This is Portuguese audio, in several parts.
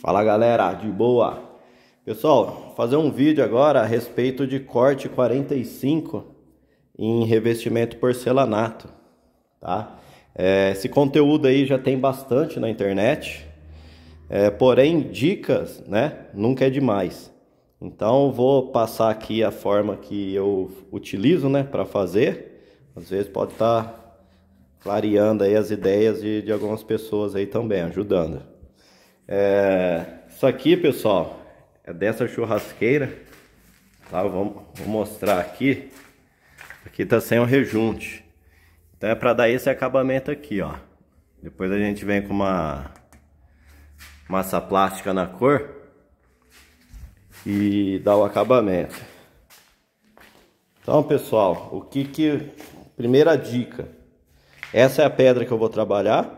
Fala galera, de boa? Pessoal, fazer um vídeo agora a respeito de corte 45 em revestimento porcelanato, tá? É, esse conteúdo aí já tem bastante na internet, é, porém dicas, né, nunca é demais. Então vou passar aqui a forma que eu utilizo, né, para fazer. Às vezes pode estar tá clareando aí as ideias de, de algumas pessoas aí também, ajudando. É, isso aqui, pessoal, é dessa churrasqueira. Tá? Vou, vou mostrar aqui. Aqui tá sem o rejunte. Então é para dar esse acabamento aqui, ó. Depois a gente vem com uma massa plástica na cor e dá o acabamento. Então, pessoal, o que que primeira dica. Essa é a pedra que eu vou trabalhar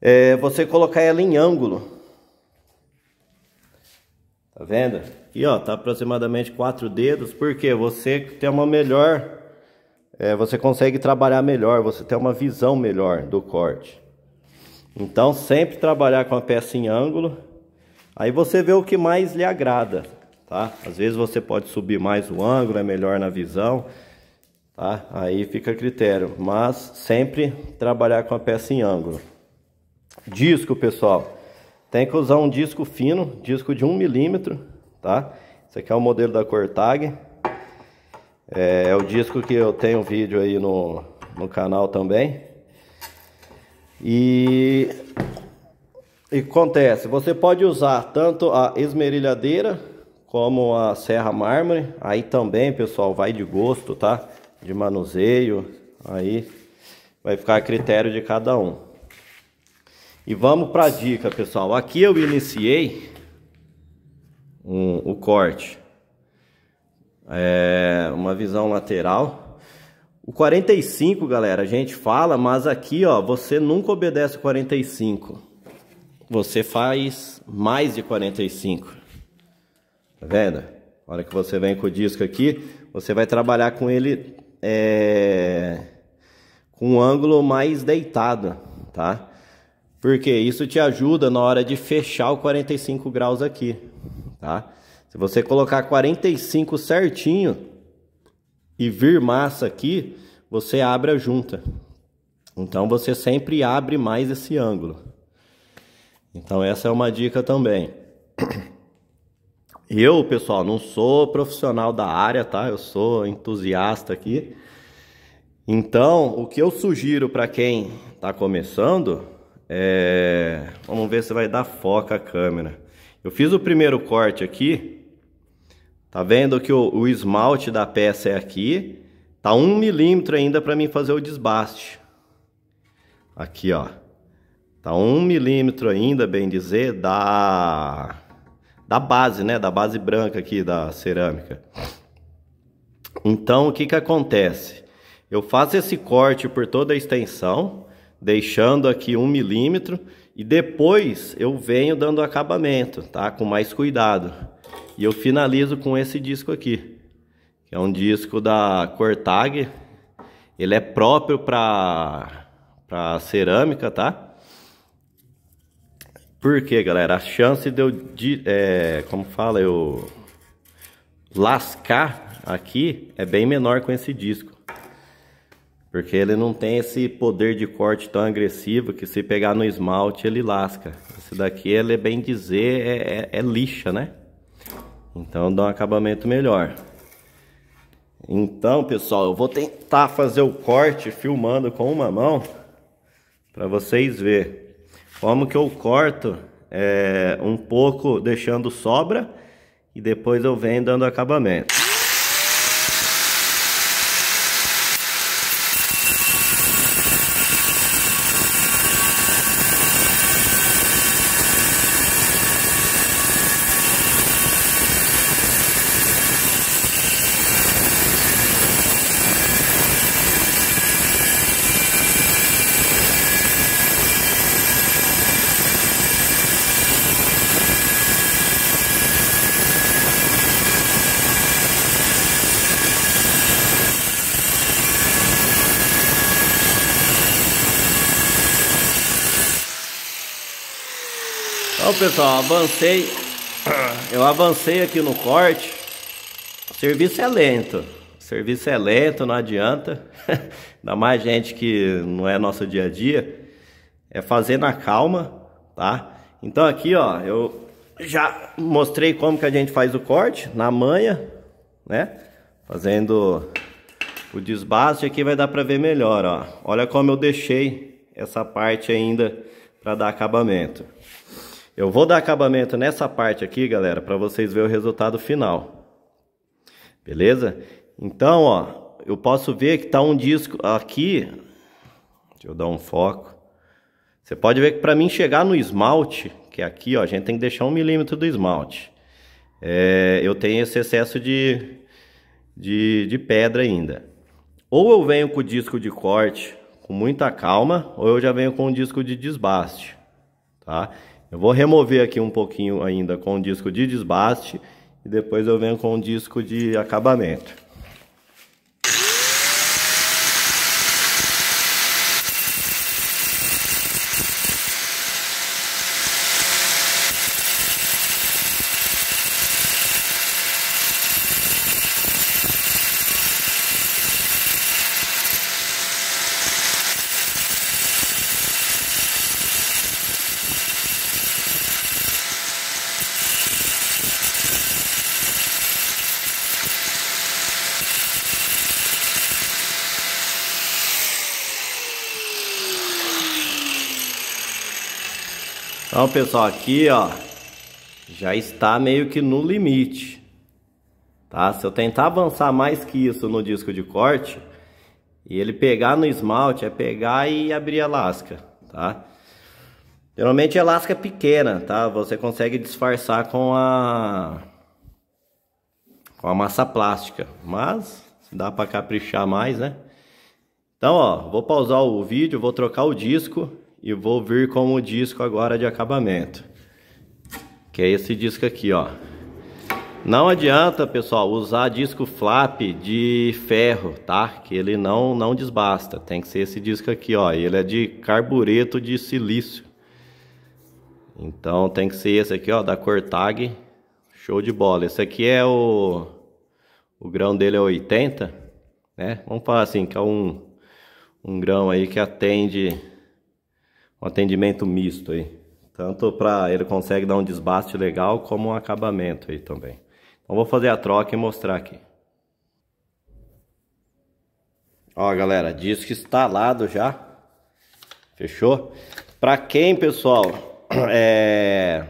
é você colocar ela em ângulo. Tá vendo? Aqui, ó, tá aproximadamente quatro dedos, porque você tem uma melhor, é, você consegue trabalhar melhor, você tem uma visão melhor do corte. Então, sempre trabalhar com a peça em ângulo, aí você vê o que mais lhe agrada, tá? Às vezes você pode subir mais o ângulo, é melhor na visão, tá? Aí fica a critério, mas sempre trabalhar com a peça em ângulo. Disco, pessoal. Tem que usar um disco fino, disco de 1 milímetro, tá? Esse aqui é o modelo da Cortag. É, é, o disco que eu tenho vídeo aí no, no canal também. E que acontece? Você pode usar tanto a esmerilhadeira como a serra mármore. Aí também, pessoal, vai de gosto, tá? De manuseio. Aí vai ficar a critério de cada um. E vamos para a dica, pessoal. Aqui eu iniciei um, o corte. É uma visão lateral. O 45, galera, a gente fala, mas aqui, ó, você nunca obedece o 45. Você faz mais de 45. Tá vendo? Na hora que você vem com o disco aqui, você vai trabalhar com ele é, com um ângulo mais deitado, tá? Porque isso te ajuda na hora de fechar o 45 graus aqui, tá? Se você colocar 45 certinho e vir massa aqui, você abre a junta. Então você sempre abre mais esse ângulo. Então essa é uma dica também. Eu, pessoal, não sou profissional da área, tá? Eu sou entusiasta aqui. Então, o que eu sugiro para quem está começando é... Vamos ver se vai dar foco a câmera. Eu fiz o primeiro corte aqui. Tá vendo que o, o esmalte da peça é aqui. Tá um milímetro ainda para mim fazer o desbaste. Aqui, ó. Tá um milímetro ainda, bem dizer, da da base, né? Da base branca aqui da cerâmica. Então, o que que acontece? Eu faço esse corte por toda a extensão deixando aqui um milímetro e depois eu venho dando acabamento, tá? Com mais cuidado. E eu finalizo com esse disco aqui, que é um disco da Cortag. Ele é próprio para para cerâmica, tá? Porque, galera, a chance de eu, de, é, como fala, eu lascar aqui é bem menor com esse disco. Porque ele não tem esse poder de corte tão agressivo que se pegar no esmalte ele lasca. Esse daqui, ele é bem dizer, é, é, é lixa, né? Então dá um acabamento melhor. Então, pessoal, eu vou tentar fazer o corte filmando com uma mão para vocês verem como que eu corto é, um pouco deixando sobra e depois eu venho dando acabamento. Então, pessoal, avancei. Eu avancei aqui no corte. O serviço é lento. O serviço é lento, não adianta. Ainda mais gente que não é nosso dia a dia. É fazer na calma, tá? Então aqui, ó, eu já mostrei como que a gente faz o corte na manha, né? Fazendo o desbaste aqui vai dar para ver melhor, ó. Olha como eu deixei essa parte ainda para dar acabamento. Eu vou dar acabamento nessa parte aqui, galera, para vocês verem o resultado final. Beleza? Então, ó, eu posso ver que tá um disco aqui. Deixa eu dar um foco. Você pode ver que para mim chegar no esmalte, que é aqui, ó, a gente tem que deixar um milímetro do esmalte. É, eu tenho esse excesso de, de, de pedra ainda. Ou eu venho com o disco de corte com muita calma, ou eu já venho com o disco de desbaste, tá? Eu vou remover aqui um pouquinho ainda com o disco de desbaste e depois eu venho com o disco de acabamento. Então, pessoal, aqui, ó, já está meio que no limite, tá? Se eu tentar avançar mais que isso no disco de corte, e ele pegar no esmalte, é pegar e abrir a lasca, tá? Geralmente é lasca pequena, tá? Você consegue disfarçar com a com a massa plástica, mas dá para caprichar mais, né? Então, ó, vou pausar o vídeo, vou trocar o disco e vou vir com o disco agora de acabamento. Que é esse disco aqui, ó. Não adianta, pessoal, usar disco flap de ferro, tá? Que ele não não desbasta. Tem que ser esse disco aqui, ó. Ele é de carbureto de silício. Então tem que ser esse aqui, ó, da Cortag. Show de bola. Esse aqui é o o grão dele é 80, né? Vamos falar assim, que é um um grão aí que atende um atendimento misto aí. Tanto para ele consegue dar um desbaste legal como um acabamento aí também. Então vou fazer a troca e mostrar aqui. Ó, galera, disco instalado já. Fechou? Para quem, pessoal, é...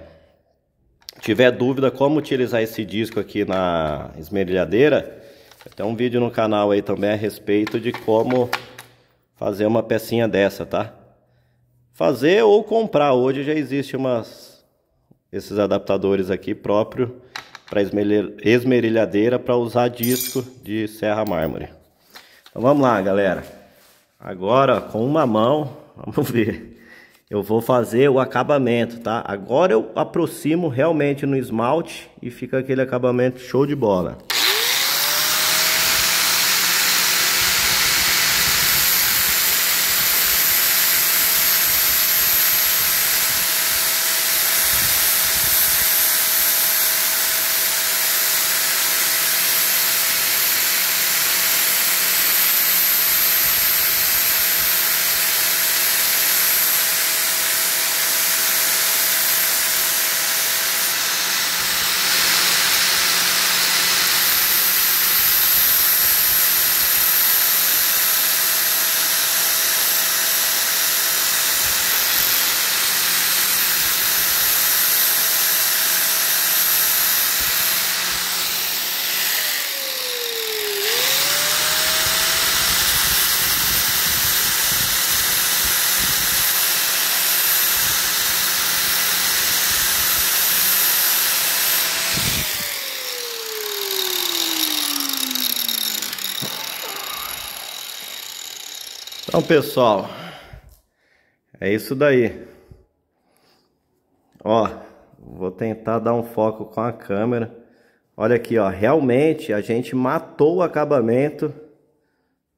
tiver dúvida como utilizar esse disco aqui na esmerilhadeira, tem um vídeo no canal aí também a respeito de como fazer uma pecinha dessa, tá? Fazer ou comprar. Hoje já existe umas esses adaptadores aqui próprio para esmerilhadeira para usar disco de serra mármore. Então vamos lá, galera. Agora com uma mão, vamos ver. Eu vou fazer o acabamento, tá? Agora eu aproximo realmente no esmalte e fica aquele acabamento show de bola. Então, pessoal, é isso daí. Ó, vou tentar dar um foco com a câmera. Olha aqui, ó, realmente a gente matou o acabamento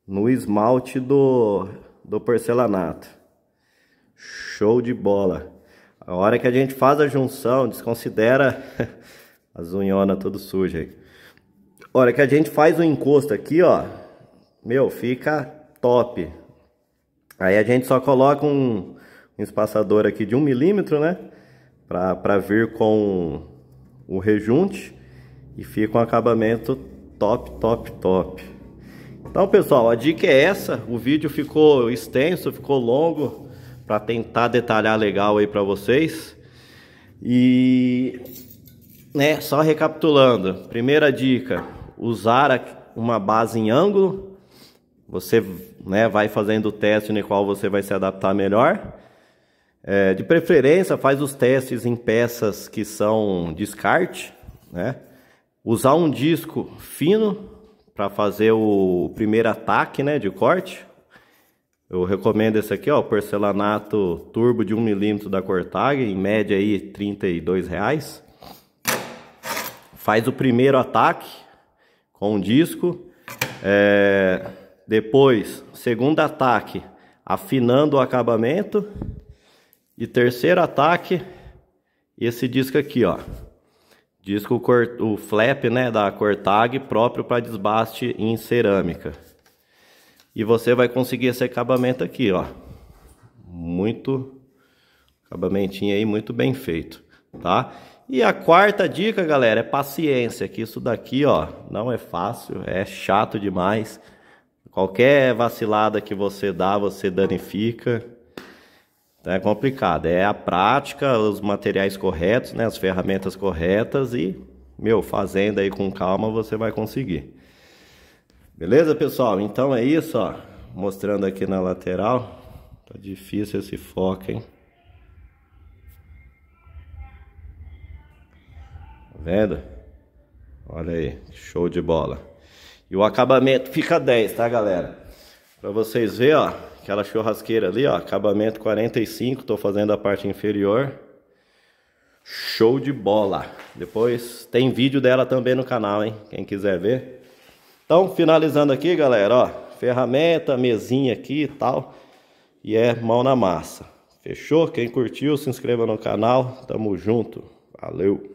no esmalte do, do porcelanato. Show de bola. A hora que a gente faz a junção, desconsidera as unhonas tudo suja aí. A hora que a gente faz o encosto aqui, ó, meu, fica top. Aí a gente só coloca um, um espaçador aqui de um milímetro, né? Pra vir com o rejunte e fica um acabamento top, top, top. Então, pessoal, a dica é essa. O vídeo ficou extenso, ficou longo para tentar detalhar legal aí para vocês. E, né, só recapitulando. Primeira dica, usar uma base em ângulo você né, vai fazendo o teste no qual você vai se adaptar melhor. É, de preferência, faz os testes em peças que são descarte. Né? Usar um disco fino para fazer o primeiro ataque né, de corte. Eu recomendo esse aqui, ó, porcelanato turbo de 1 milímetro da Cortag, em média aí R$ reais. Faz o primeiro ataque com o disco. É, depois, segundo ataque, afinando o acabamento. E terceiro ataque, esse disco aqui, ó. Disco o flap, né, da Cortag próprio para desbaste em cerâmica. E você vai conseguir esse acabamento aqui, ó. Muito acabamentinho aí muito bem feito, tá? E a quarta dica, galera, é paciência, que isso daqui, ó, não é fácil, é chato demais. Qualquer vacilada que você dá, você danifica. Então é complicado. É a prática, os materiais corretos, né? As ferramentas corretas e, meu, fazendo aí com calma você vai conseguir. Beleza, pessoal? Então é isso, ó. Mostrando aqui na lateral. Tá difícil esse foco, hein? Tá vendo? Olha aí, show de bola. E o acabamento fica 10, tá, galera? Pra vocês verem, ó, aquela churrasqueira ali, ó, acabamento 45, tô fazendo a parte inferior. Show de bola! Depois tem vídeo dela também no canal, hein? Quem quiser ver. Então, finalizando aqui, galera, ó, ferramenta, mesinha aqui e tal. E é mão na massa. Fechou? Quem curtiu, se inscreva no canal. Tamo junto. Valeu!